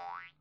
Bye.